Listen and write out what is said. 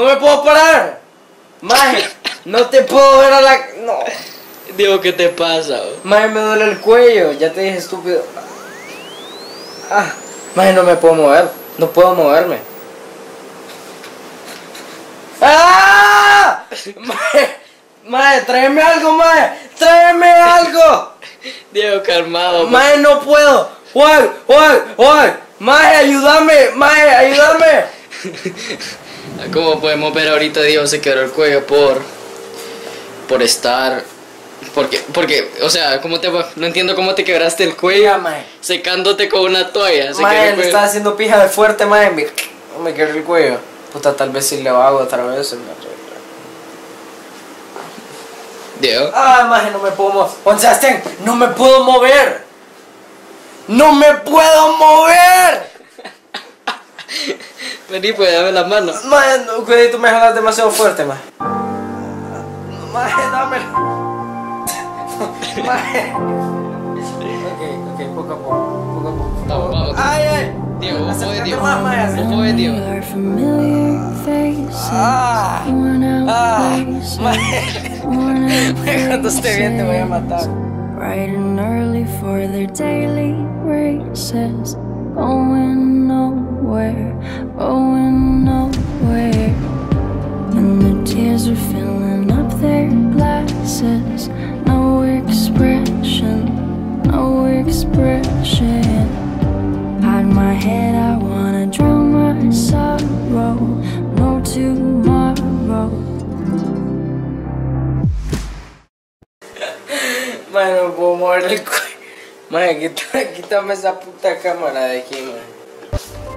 no me puedo parar. Maje, no te puedo ver a la. No. Diego, ¿qué te pasa? Maje, me duele el cuello. Ya te dije estúpido. Ah, maje, no me puedo mover. No puedo moverme. ¡Ah! Maje, maje, tráeme algo, maje. Tráeme algo. Diego, calmado. Maje, no puedo. Juan, Juan, Juan. Maje, ayúdame. Maje, ayúdame. ¿Cómo podemos ver ahorita Diego se quebró el cuello por por estar porque porque o sea, ¿cómo te no entiendo cómo te quebraste el cuello secándote con una toalla? se le estaba haciendo pija de fuerte, maje. Me, me quebré el cuello. Puta, tal vez si le hago otra vez. Diego, Ay, maje, no me puedo mover. Juan Sebastián, no me puedo mover. No me puedo mover. Vení pues dame la mano. Maje, no, cuidado, tú me jalas demasiado fuerte, maje. Maje, dámelo. Maje. Ok, ok, poco a poco, poco a poco. Vamos, vamos. Ay, ay. Diego, Acércate Diego. faces, Ah, ah, maje. Cuando esté bien te voy a matar. Bright and early for their daily races, going nowhere, going nowhere. And the tears are filling up their glasses. No expression, no expression. Hide my head, I wanna drown my sorrow. No tomorrow. Maje, no me puedo mover el cuello. Maje, quita- quítame esa puta cámara de aquí, maje.